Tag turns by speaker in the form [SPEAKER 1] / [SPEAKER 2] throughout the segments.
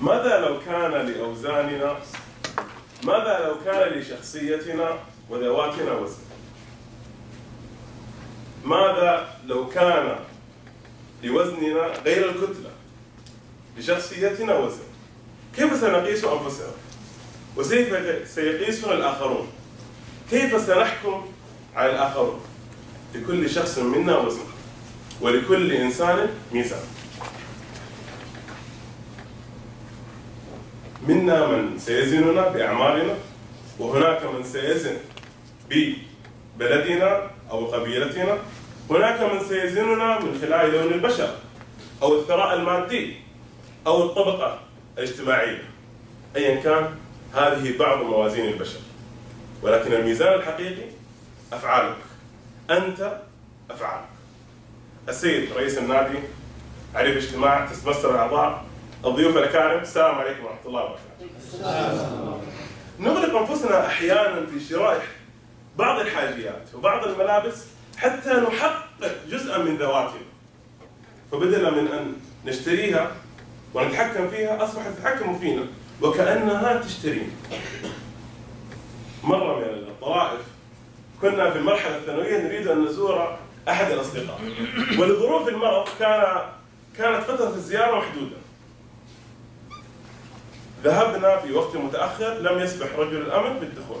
[SPEAKER 1] ماذا لو كان لأوزاننا؟ ماذا لو كان لشخصيتنا وذواتنا وزن؟ ماذا لو كان لوزننا غير الكتلة؟ لشخصيتنا وزن. كيف سنقيس أنفسنا؟ وكيف سيقيسنا الآخرون. كيف سنحكم على الآخرون؟ لكل شخص منا وزن. ولكل إنسان ميزان. منا من سيزننا بأعمالنا وهناك من سيزن ببلدنا أو قبيلتنا هناك من سيزننا من خلال لون البشر أو الثراء المادي أو الطبقة الاجتماعية. أيا كان هذه بعض موازين البشر. ولكن الميزان الحقيقي أفعالك. أنت أفعالك. السيد رئيس النادي عليه اجتماع تتمثل الأعضاء الضيوف الأكارم السلام عليكم ورحمة الله وبركاته. نغلق أنفسنا أحيانا في شراء بعض الحاجيات وبعض الملابس حتى نحقق جزءا من ذواتنا. فبدلا من أن نشتريها ونتحكم فيها أصبحت تتحكم فينا وكأنها تشترينا. مرة من الطوائف كنا في المرحلة الثانوية نريد أن نزور أحد الأصدقاء. ولظروف المرض كان كانت فترة الزيارة محدودة. ذهبنا في وقت متأخر لم يسمح رجل الأمن بالدخول.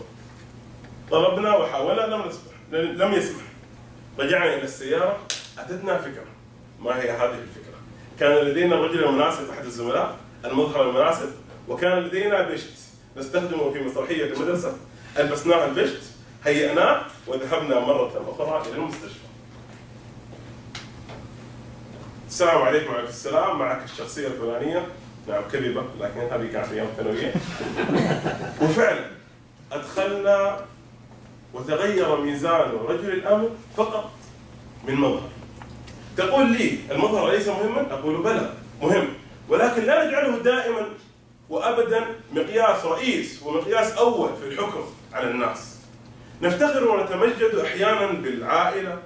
[SPEAKER 1] طلبنا وحاولنا لم نسمح لم يسمح رجعنا إلى السيارة أتتنا فكرة. ما هي هذه الفكرة؟ كان لدينا الرجل المناسب أحد الزملاء المظهر المناسب وكان لدينا بشت نستخدمه في مسرحية المدرسة. ألبسناه البشت هيئناه وذهبنا مرة أخرى إلى المستشفى. السلام عليكم وعليكم السلام. معك الشخصية الفلانية. نعم كذبة لكن هذه كانت أيام ثانوية. وفعلا أدخلنا وتغير ميزان رجل الأمن فقط من مظهر. تقول لي المظهر ليس مهما؟ أقول بلى مهم. ولكن لا نجعله دائما وأبدا مقياس رئيس ومقياس أول في الحكم على الناس. نفتخر ونتمجد أحيانا بالعائلة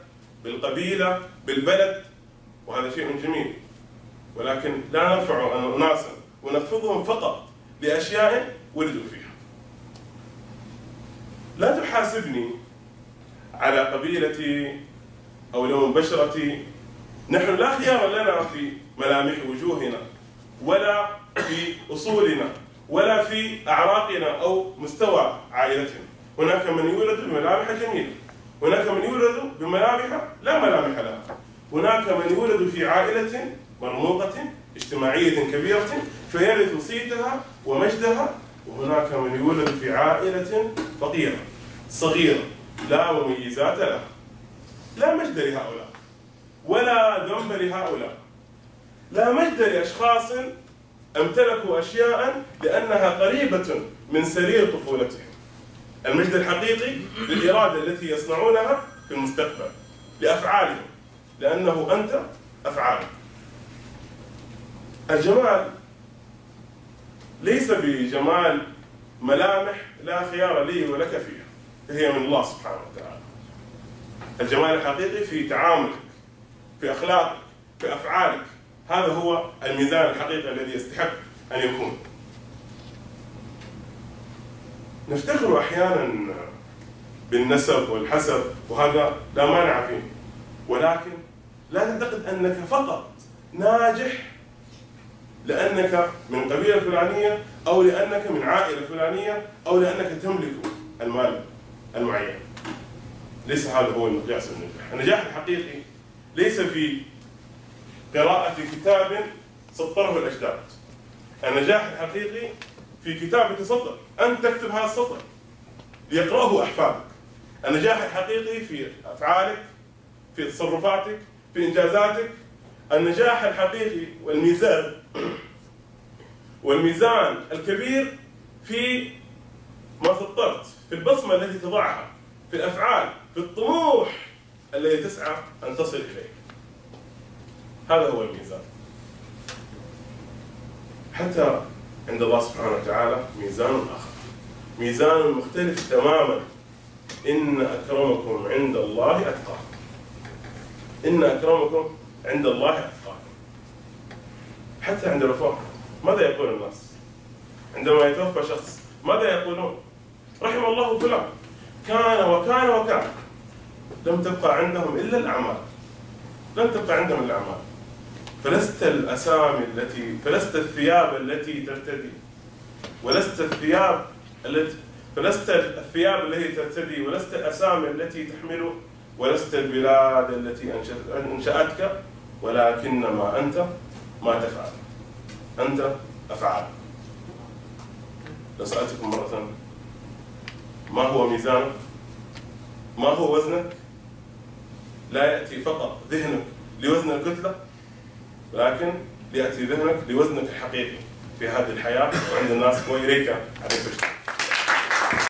[SPEAKER 1] بالقبيلة بالبلد وهذا شيء جميل. ولكن لا نرفع أناسا ونخفضهم فقط لأشياء ولدوا فيها. لا تحاسبني على قبيلتي أو لون بشرتي. نحن لا خيار لنا في ملامح وجوهنا ولا في أصولنا ولا في أعراقنا أو مستوى عائلتنا. هناك من يولد بملامح جميلة هناك من يولد بملامح لا ملامح لها. هناك من يولد في عائلة مرموقة اجتماعية كبيرة فيرث صيتها ومجدها وهناك من يولد في عائلة فقيرة صغيرة لا مميزات لها لا مجد لهؤلاء ولا ذنب لهؤلاء. لا مجد لأشخاص امتلكوا أشياء لأنها قريبة من سرير طفولتهم. المجد الحقيقي للإرادة التي يصنعونها في المستقبل لأفعالهم لأنه أنت أفعالك. الجمال ليس بجمال ملامح لا خيار لي ولك فيها فهي من الله سبحانه وتعالى. الجمال الحقيقي في تعاملك في أخلاقك في أفعالك هذا هو الميزان الحقيقي الذي يستحق أن يكون. نفتخر أحيانا بالنسب والحسب وهذا لا مانع فيه ولكن لا تعتقد أنك فقط ناجح لأنك من قبيلة فلانية أو لأنك من عائلة فلانية أو لأنك تملك المال المعين. ليس هذا هو المقياس النجاح النجاح الحقيقي ليس في قراءة كتاب سطره الأجداد. النجاح الحقيقي في كتابة سطر أنت تكتب هذا السطر ليقرأه أحفادك. النجاح الحقيقي في أفعالك في تصرفاتك في إنجازاتك. النجاح الحقيقي والميزان والميزان الكبير في ما سطرت في البصمة التي تضعها في الأفعال في الطموح الذي تسعى أن تصل إليه. هذا هو الميزان. حتى عند الله سبحانه وتعالى ميزان آخر. ميزان مختلف تماما. إن أكرمكم عند الله أتقاكم. إن أكرمكم عند الله أتقاكم. حتى عند الرفاق ماذا يقول الناس؟ عندما يتوفى شخص ماذا يقولون؟ رحم الله فلان. كان وكان وكان. لم تبقى عندهم إلا الأعمال. لم تبقى عندهم الأعمال. فلست الأسامي التي فلست الثياب التي ترتدي. ولست الثياب التي فلست الثياب التي ترتدي. ولست الأسامي التي تحمل. ولست البلاد التي أنشأتك. ولكنما أنت ما تفعل. أنت افعال لو سألتكم مرة ما هو ميزانك؟ ما هو وزنك؟ لا يأتي فقط ذهنك لوزن الكتلة ولكن يأتي ذهنك لوزنك الحقيقي في هذه الحياة وعند الناس وإليك عليك